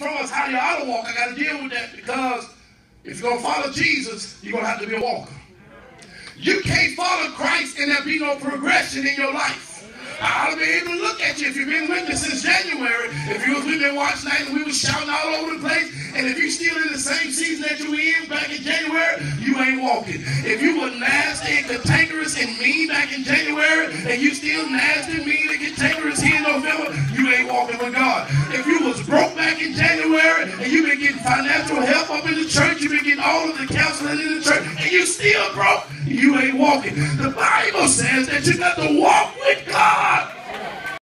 from us how you ought to walk. I got to deal with that because if you're going to follow Jesus, you're going to have to be a walker. You can't follow Christ and there be no progression in your life. I ought to be able to look at you if you've been with me since January. If you was with me watch night and we was shouting all over the place, and if you're still in the same season that you were in back in January, you ain't walking. If you were nasty and cantankerous and mean back in January, and you still nasty, mean, and cantankerous here in November, you ain't walking with God. If you was broke financial help up in the church, you've been getting all of the counseling in the church, and you still broke, you ain't walking. The Bible says that you got to walk